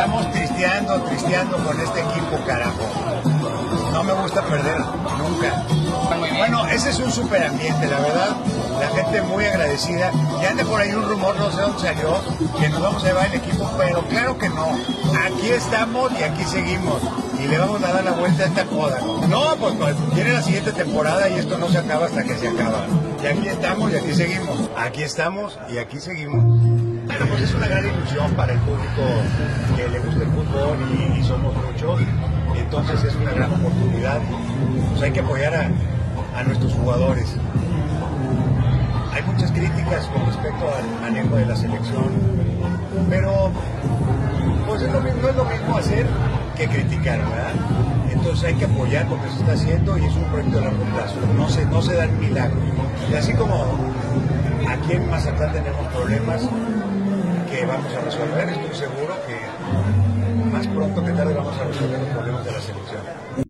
Estamos tristeando, tristeando con este equipo, carajo. No me gusta perder nunca. Bueno, ese es un super ambiente, la verdad. La gente muy agradecida. Y anda por ahí un rumor, no sé dónde salió, que nos vamos a llevar el equipo, pero claro que no. Aquí estamos y aquí seguimos. Y le vamos a dar la vuelta a esta coda. No, pues, pues viene la siguiente temporada y esto no se acaba hasta que se acaba. Y aquí estamos y aquí seguimos. Aquí estamos y aquí seguimos. Bueno, pues es una gran ilusión para el público que le gusta el fútbol y, somos muchos. Entonces es una gran oportunidad. Pues hay que apoyar a, a nuestros jugadores. Hay muchas críticas con respecto al manejo de la selección, pero pues es lo mismo, no es lo mismo hacer que criticar, ¿verdad? Entonces hay que apoyar lo que se está haciendo y es un proyecto de largo plazo. No se, no se dan milagros. Y así como aquí en Mazatlán tenemos problemas que vamos a resolver, estoy seguro que más pronto que tarde vamos a resolver los problemas de la selección.